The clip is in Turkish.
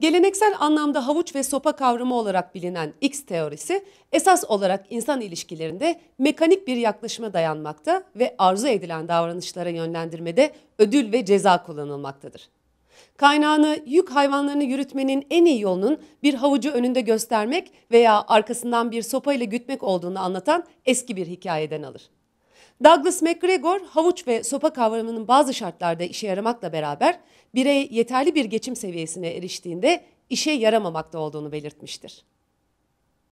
Geleneksel anlamda havuç ve sopa kavramı olarak bilinen X teorisi esas olarak insan ilişkilerinde mekanik bir yaklaşıma dayanmakta ve arzu edilen davranışlara yönlendirmede ödül ve ceza kullanılmaktadır. Kaynağını yük hayvanlarını yürütmenin en iyi yolunun bir havucu önünde göstermek veya arkasından bir sopayla gütmek olduğunu anlatan eski bir hikayeden alır. Douglas MacGregor, havuç ve sopa kavramının bazı şartlarda işe yaramakla beraber birey yeterli bir geçim seviyesine eriştiğinde işe yaramamakta olduğunu belirtmiştir.